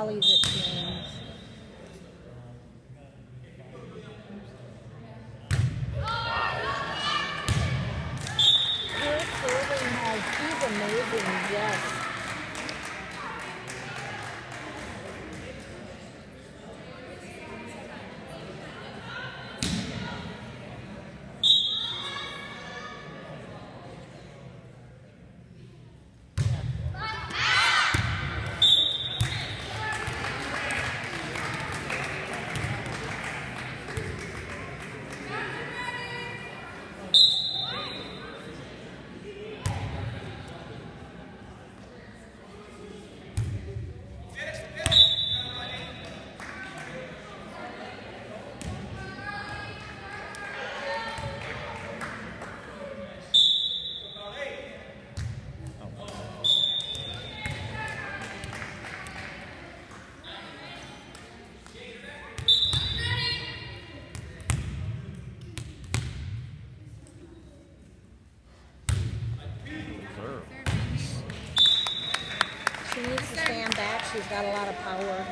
I'll leave it to James. Your serving has, he's amazing, yes. Serve. She needs to stand back, she's got a lot of power.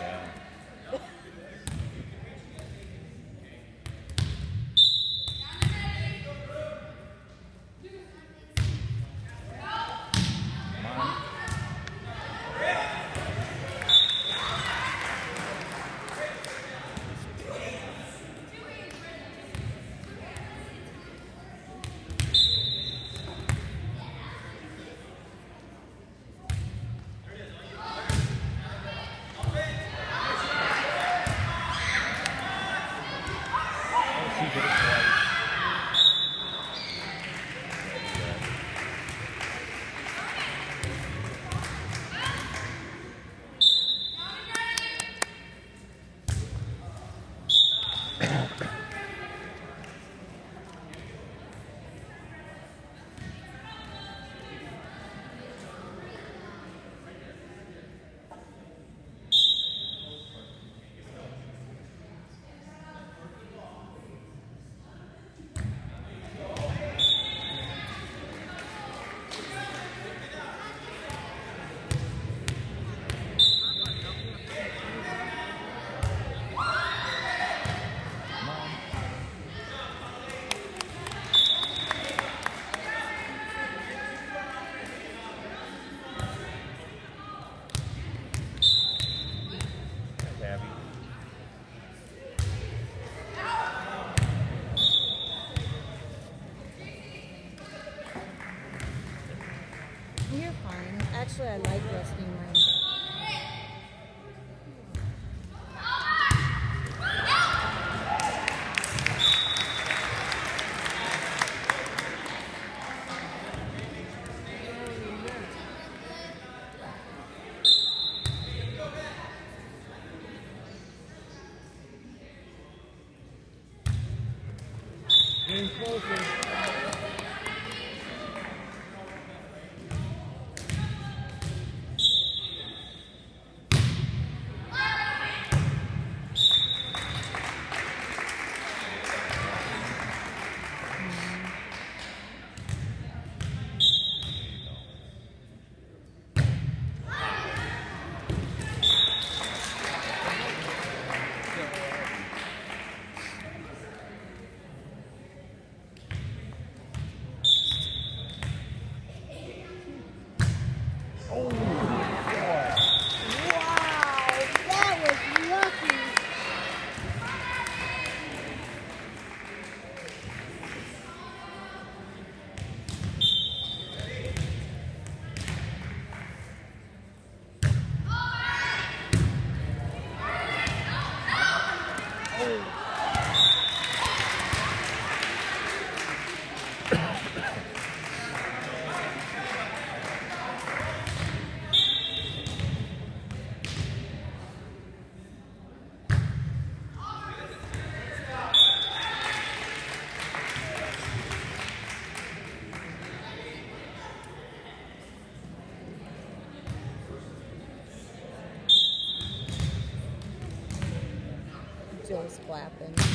flapping.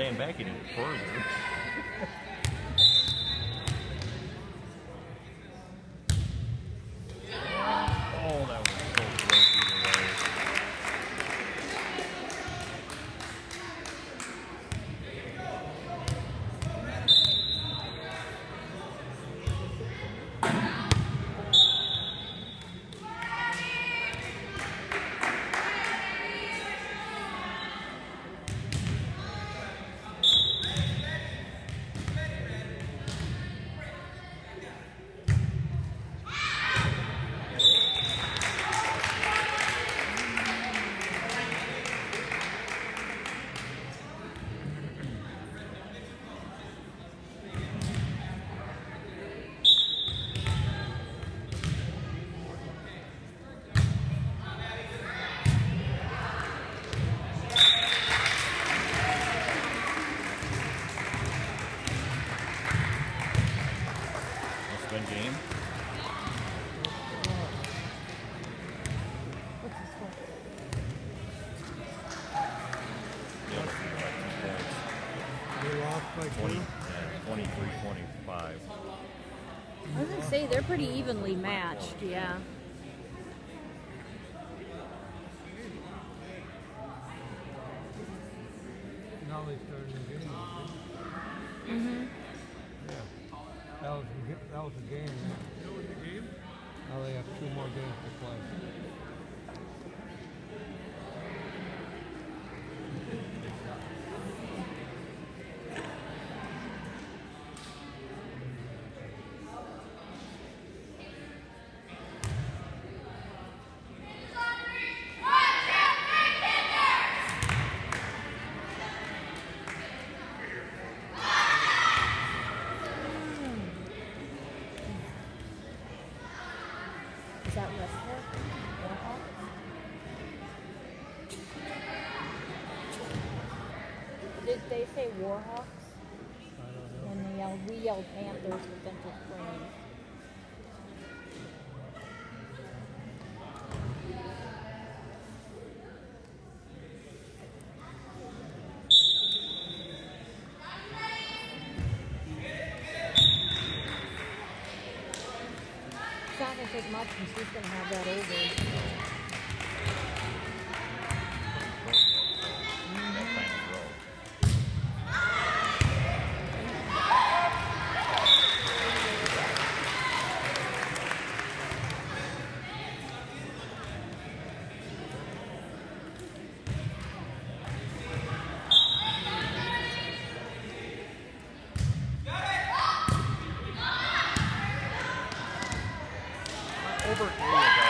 Stand back any further. Win game. What's the score? Yeah, let's see, like two points. You're off by 20, yeah, 23, 25. I was gonna say they're pretty evenly matched. Yeah. Now they started the game. Mhm. Yeah. That was the, ga- that was the game. Yeah. That was the game? Now they have two more games to play. Is that? Warhawks? Did they say Warhawks? I don't know. When they yelled, we yelled Panthers with Central Springs. Much and she's gonna have that over. Over.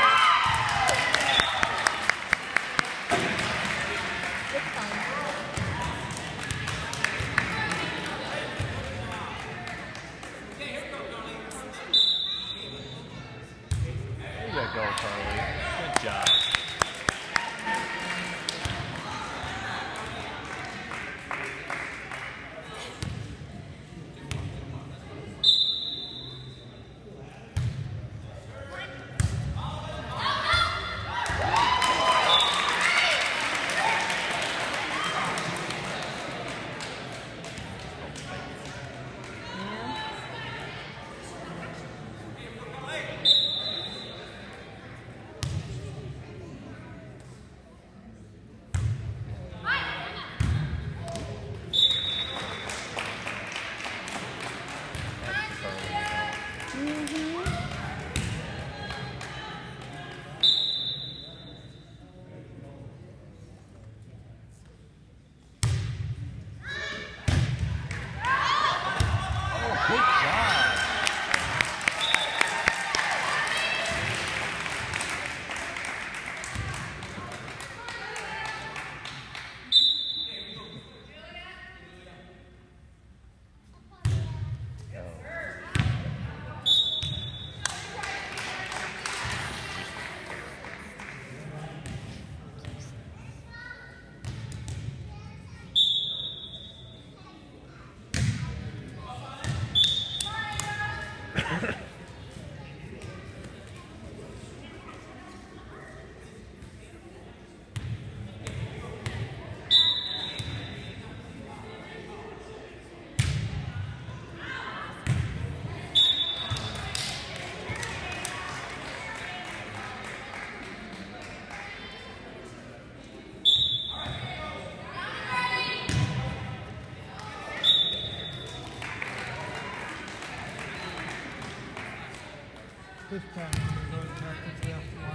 This time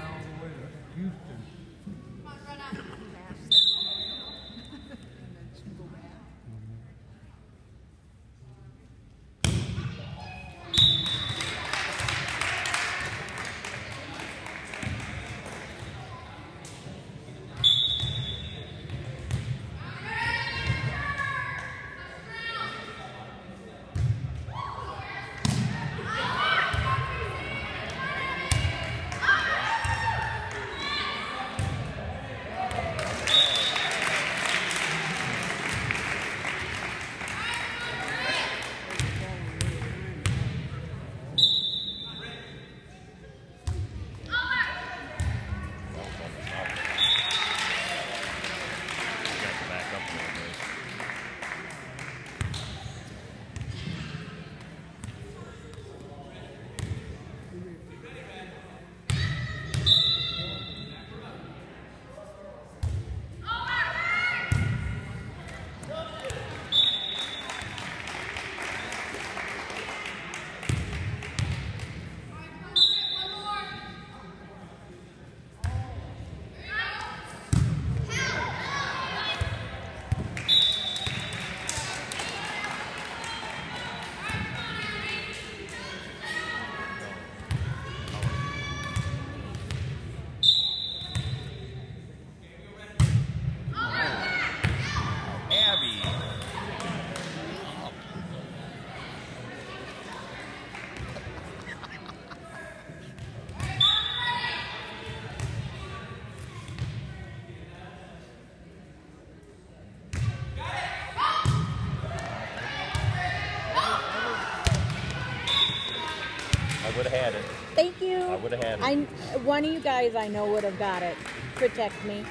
I would have had it. Thank you. I would have had it. I one of you guys I know would have got it. Protect me.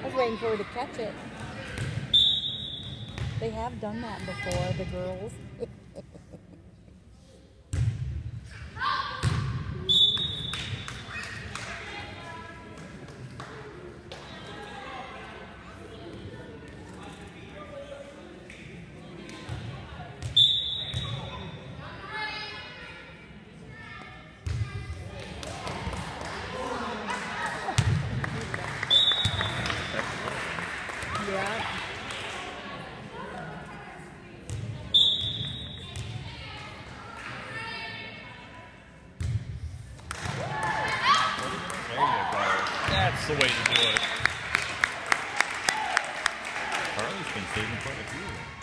I was waiting for her to catch it. They have done that before, the girls. yeah. There you go. That's the way to do it. Carly's been saving quite a few.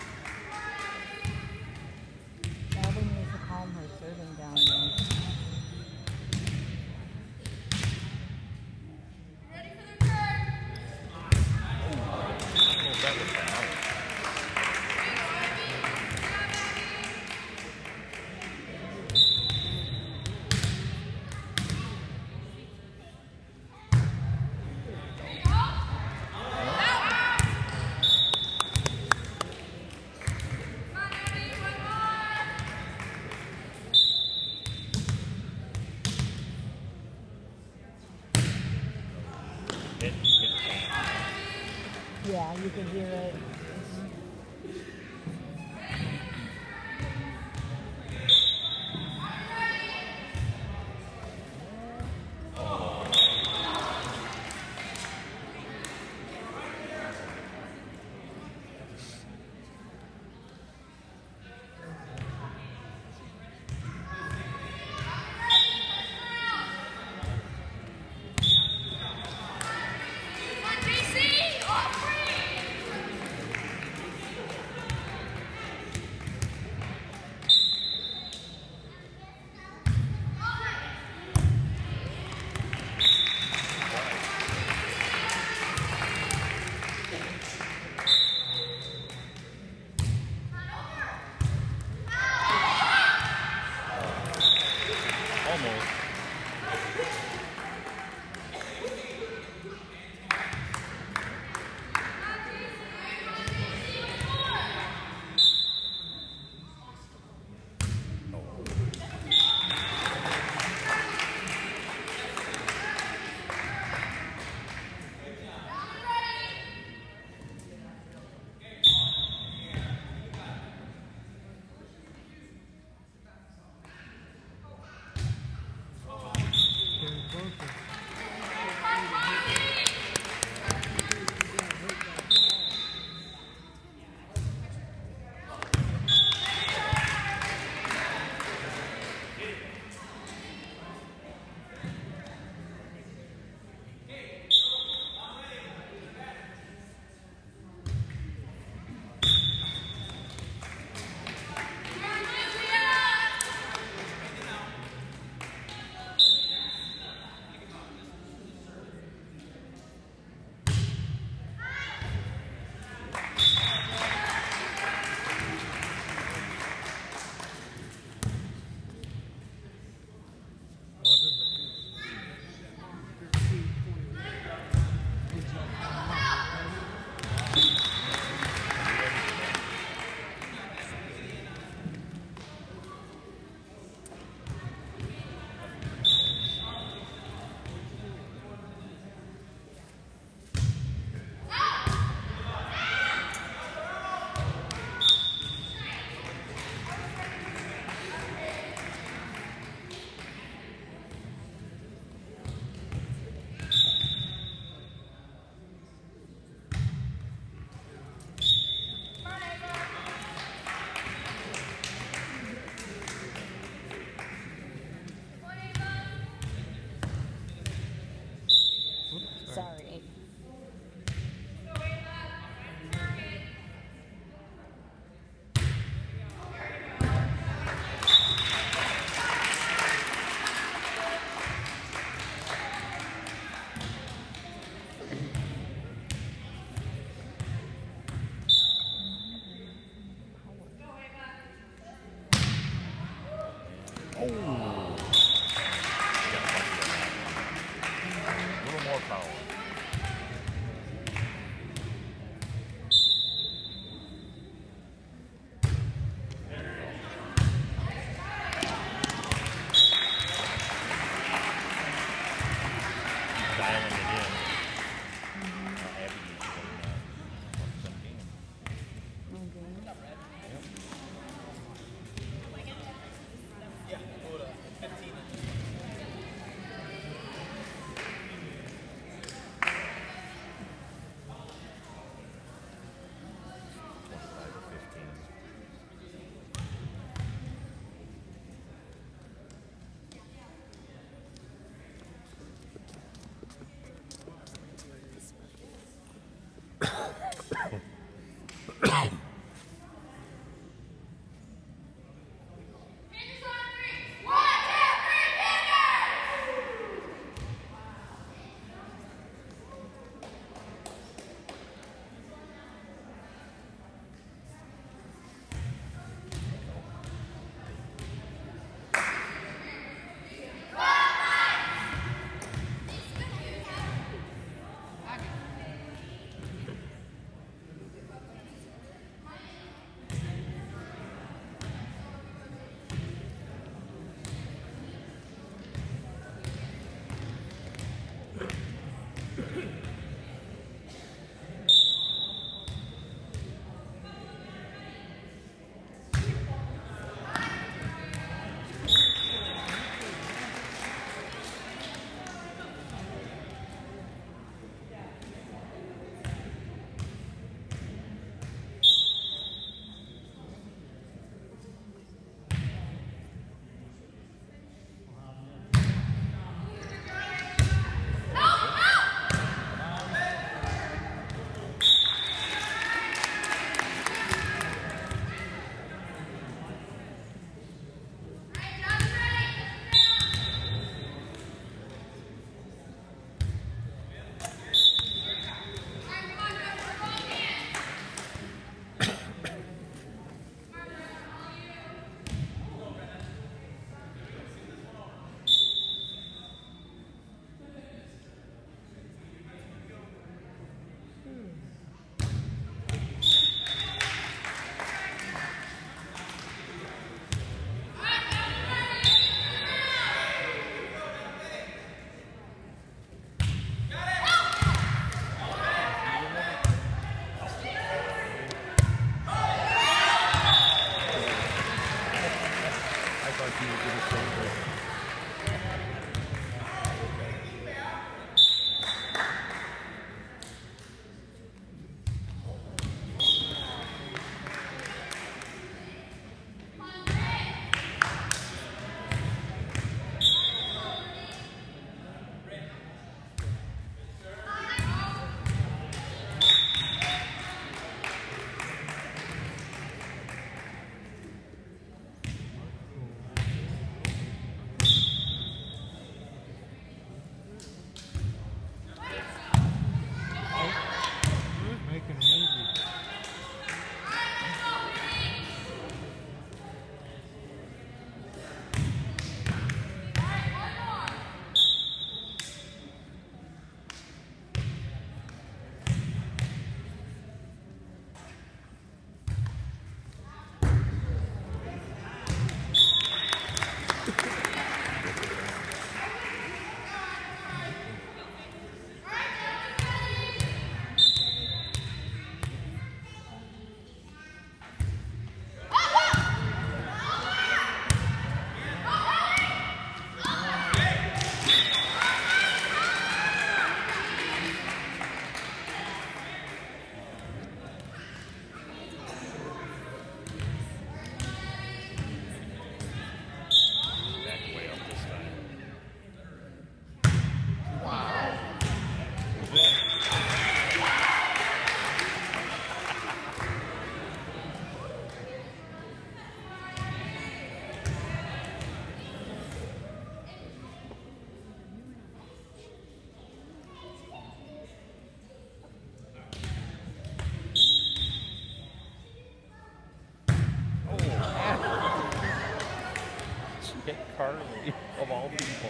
Charlie, of all people.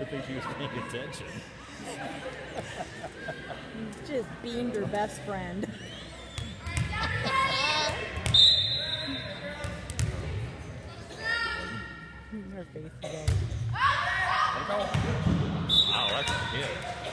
I think she was paying attention. Just beamed her best friend. her face today. Wow, that's a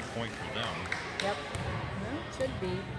automatic point for them. Yep. Well, should be.